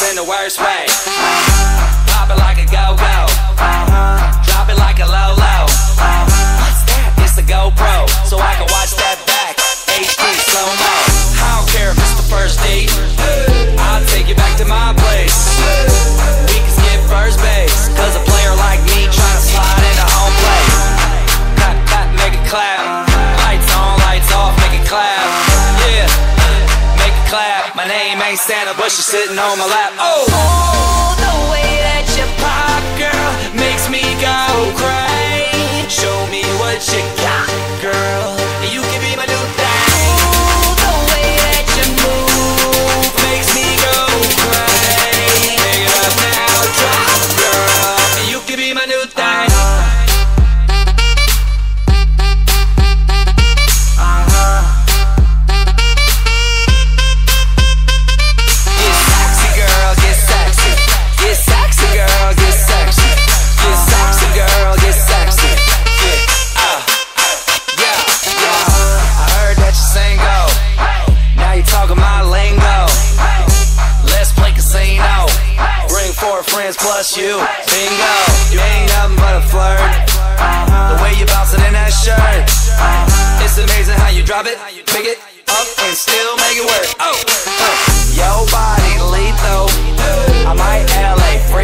it's in the worst way. Pop it like a go-go. Uh-huh. Drop it like a low-low. name ain't Santa, but she's sitting on my lap. Oh, oh the way that you pop, girl, makes me go crazy. Friends you. Bingo. You ain't nothing but a flirt. The way you bouncing in that shirt. It's amazing how you drop it, pick it up, and still make it work. Oh, uh. Yo body lethal. I might LA freak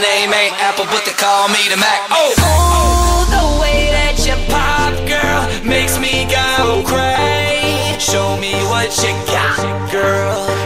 name ain't Apple, but they call me the Mac. Oh, Ooh, the way that you pop, girl, makes me go crazy. Show me what you got, girl.